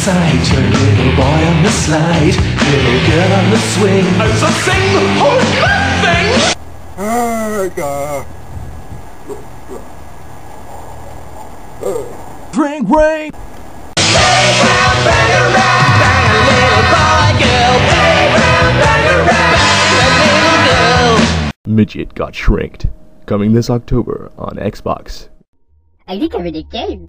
sight. your little boy on the slide, little girl on the swing. As I sing, Oh god Drink rain! Midget got shrink'd. Coming this October on Xbox. I think I read a game.